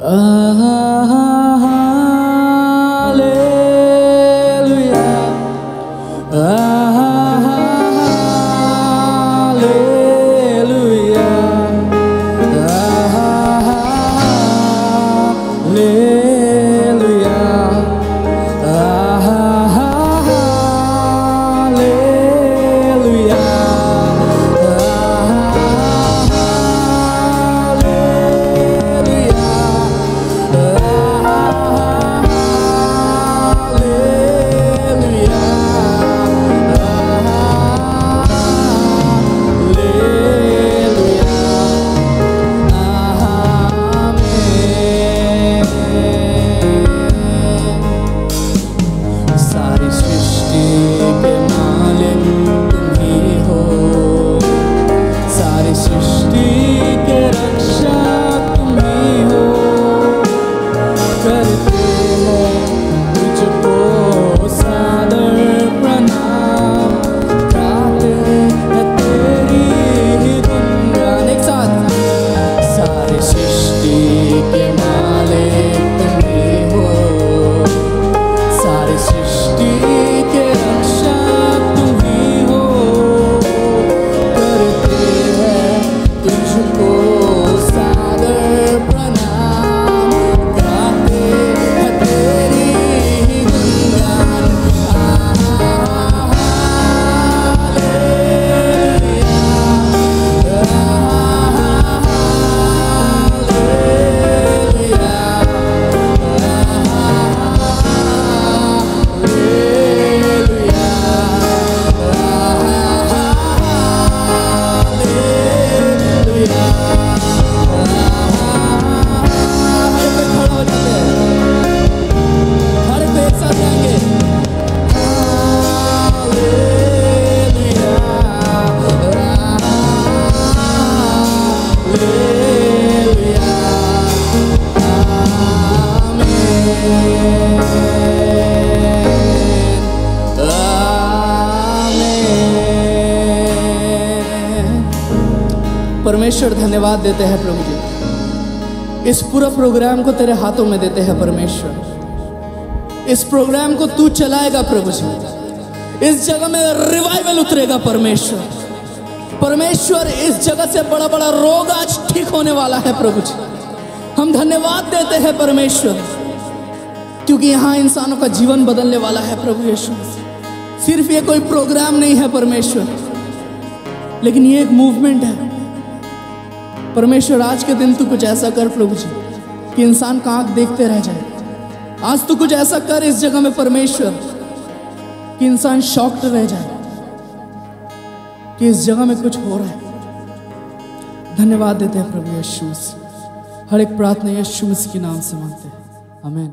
Uh, परमेश्वर धन्यवाद देते हैं प्रभु जी। इस पूरा प्रोग्राम को तेरे हाथों में देते हैं परमेश्वर। इस प्रोग्राम को तू चलाएगा प्रभु जी। इस जगह में रिवाइवल उतरेगा परमेश्वर। परमेश्वर, इस जगह से बड़ा बड़ा रोग आज ठीक होने वाला है प्रभु जी। हम धन्यवाद देते हैं परमेश्वर। क्योंकि यहाँ इंसानों का जीवन बदलने वाला है प्रभु यीशु। सिर्फ़ ये कोई प्रोग्राम नहीं है परमेश्वर। लेकिन ये एक मूवमेंट है। परमेश्वर, आज के दिन तू कुछ ऐसा कर प्रभु जी, कि इंसान का आँख देखते रह जाए। आज तू कुछ ऐसा कर इस जगह में परमेश्वर, कि इंसान शॉक्ड रह जाए, कि इस जगह में कुछ हो रहा है। धन्यवाद देते हैं प्रभु यशूस हर एक प्रार्थना यशूस के नाम से मांगते हैं। आमीन।